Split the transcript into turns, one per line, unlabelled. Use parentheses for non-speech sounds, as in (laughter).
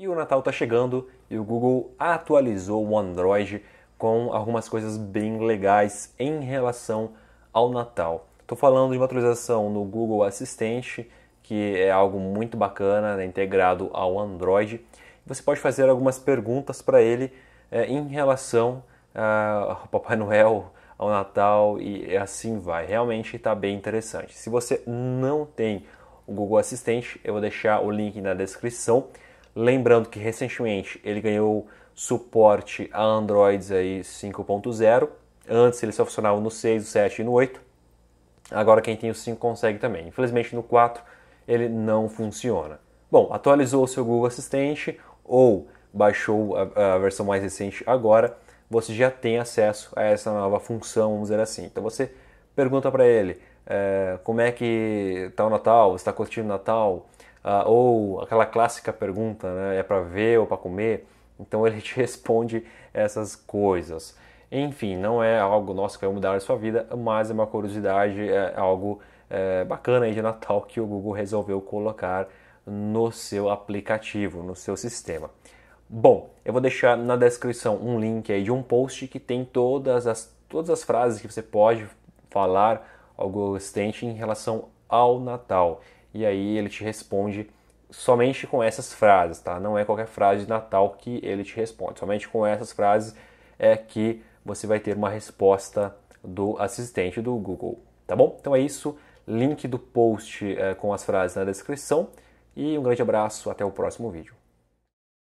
E o Natal está chegando e o Google atualizou o Android com algumas coisas bem legais em relação ao Natal. Estou falando de uma atualização no Google Assistente, que é algo muito bacana, né, integrado ao Android. Você pode fazer algumas perguntas para ele é, em relação ao Papai Noel, ao Natal e assim vai. Realmente está bem interessante. Se você não tem o Google Assistente, eu vou deixar o link na descrição. Lembrando que recentemente ele ganhou suporte a Androids aí 5.0. Antes ele só funcionava no 6, no 7 e no 8. Agora quem tem o 5 consegue também. Infelizmente no 4 ele não funciona. Bom, atualizou o seu Google Assistente ou baixou a, a versão mais recente agora, você já tem acesso a essa nova função, vamos dizer assim. Então você pergunta para ele é, como é que está o Natal, está curtindo o Natal, ah, ou aquela clássica pergunta, né, é para ver ou para comer? Então ele (laughs) te responde essas coisas. Enfim, não é algo nosso que vai mudar a sua vida, mas é uma curiosidade, é algo é, bacana aí de Natal que o Google resolveu colocar no seu aplicativo, no seu sistema. Bom, eu vou deixar na descrição um link aí de um post que tem todas as, todas as frases que você pode falar ao Google Assistant em relação ao Natal e aí ele te responde somente com essas frases, tá? Não é qualquer frase de Natal que ele te responde. Somente com essas frases é que você vai ter uma resposta do assistente do Google, tá bom? Então é isso. Link do post é, com as frases na descrição e um grande abraço. Até o próximo vídeo.